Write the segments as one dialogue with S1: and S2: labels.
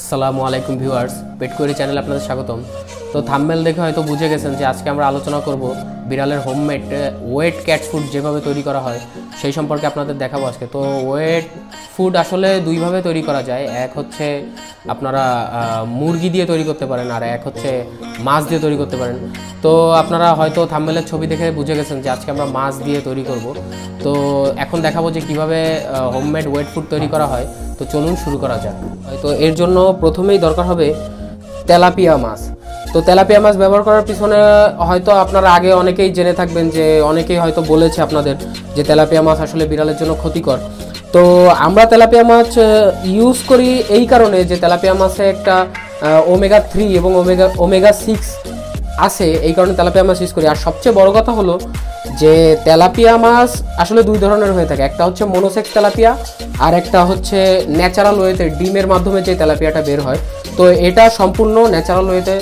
S1: আসসালামু আলাইকুম viewers পেটকরি channel আপনাদের স্বাগতম। তো থাম্বেল দেখে হয়তো বুঝে গেছেন যে আজকে আমরা আলোচনা করব বিড়ালের হোমমেড ওয়েট ক্যাট ফুড যেভাবে তৈরি করা হয়, সেই সম্পর্কে আপনাদের দেখাবো আজকে। তো ওয়েট ফুড আসলে দুইভাবে তৈরি করা যায়। এক হচ্ছে আপনারা মুরগি দিয়ে তৈরি করতে পারেন, আর এক হচ্ছে মাছ দিয়ে তৈরি করতে পারেন। তো আপনারা হয়তো থাম্বেলের ছবি দেখে বুঝে গেছেন যে আজকে আমরা মাছ দিয়ে তৈরি করব। তো এখন দেখাবো যে কীভাবে হোমমেড ওয়েট ফুড তৈরি করা হয়। তো চলুন শুরু করা যাক। তো এর জন্য প্রথমেই দরকার হবে তেলাপিয়া মাছ। তো তেলাপিয়া মাছ ব্যবহার করার পিছনে হয়তো আপনারা আগে অনেকেই জেনে থাকবেন যে অনেকেই হয়তো বলেছে আপনাদের যে তেলাপিয়া মাছ আসলে বিড়ালের জন্য ক্ষতিকর। তো আমরা তেলাপিয়া মাছ ইউজ করি এই কারণে যে তেলাপিয়া মাছে একটা ওমেগা থ্রি এবং ওমেগা ওমেগা সিক্স আছে, এই কারণে তেলাপিয়া মাছ ইউজ করি। আর সবচেয়ে বড় কথা হলো যে তেলাপিয়া মাছ আসলে দুই ধরনের হয়ে থাকে। একটা হচ্ছে মনোসেক্স তেলাপিয়া আর একটা হচ্ছে ন্যাচারাল ওয়েতে ডিমের মাধ্যমে যে তেলাপিয়াটা বের হয়। তো এটা সম্পূর্ণ ন্যাচারাল ওয়েতে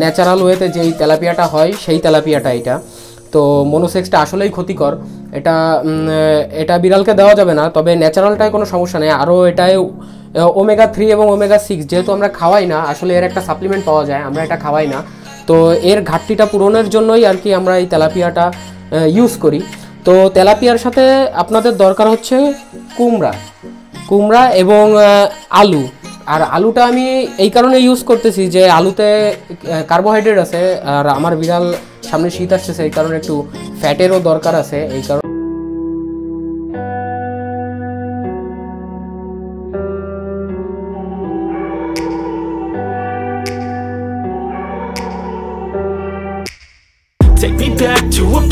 S1: ন্যাচারাল ওয়েতে যেই তেলাপিয়াটা হয়, সেই তেলাপিয়াটা এটা। তো মনোসেক্সটা আসলেই ক্ষতিকর। এটা এটা বিড়ালকে দেওয়া যাবে না, তবে ন্যাচারালটায় কোনো সমস্যা নেই। আরও এটায় ওমেগা থ্রি এবং ওমেগা সিক্স যেহেতু আমরা খাওয়াই না, আসলে এর একটা সাপ্লিমেন্ট পাওয়া যায়, আমরা এটা খাওয়াই না। তো এর ঘাটতিটা পূরণের জন্যই আর কি আমরা এই তেলাপিয়াটা ইউজ করি। তো তেলাপিয়ার সাথে আপনাদের দরকার হচ্ছে কুমড়া। কুমড়া এবং আলু। আর আলুটা আমি এই কারণে ইউজ করতেছি যে আলুতে কার্বোহাইড্রেট আছে, আর আমার বিড়াল সামনে শীত আসছে সেই কারণে একটু ফ্যাটেরও দরকার আছে, এই কারণে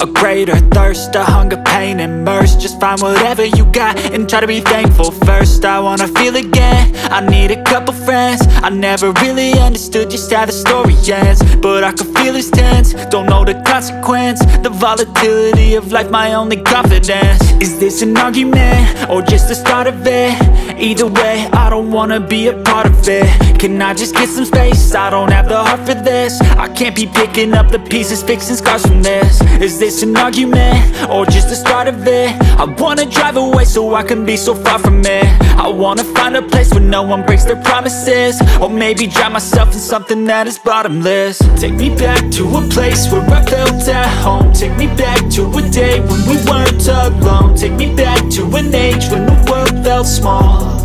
S2: A greater thirst, a hunger, pain, mercy. Just find whatever you got and try to be thankful first. I wanna feel again, I need a couple friends. I never really understood just how the story ends But I can feel it's tense, don't know the consequence The volatility of life, my only confidence. Is this an argument, or just the start of it? Either way, I don't wanna be a part of it. Can I just get some space? I don't have the heart for this. I can't be picking up the pieces, fixing scars from this. Is this an argument? Or just the start of it? I wanna drive away so I can be so far from it I wanna find a place where no one breaks their promises Or maybe drown myself in something that is bottomless Take me back to a place where I felt at home Take me back to a day when we weren't alone Take me back to an age when the world felt small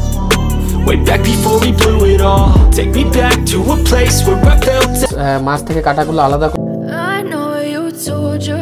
S2: Way back before we blew it all Take me back to a place where I felt
S1: আহ, মাছ থেকে কাটাগুলো আলাদা করে
S3: I know you told your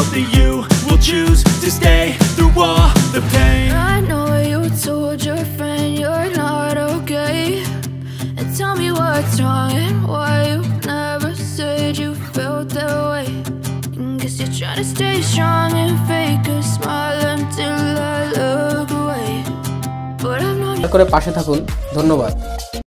S2: hope that you will choose to stay through all the pain
S3: I know you told your friend you're not okay. And tell me what's wrong and why you never said you felt that way. And guess you're trying to stay strong and fake a smile until I look away. But I've known you.
S1: করে পাশে থাকুন ধন্যবাদ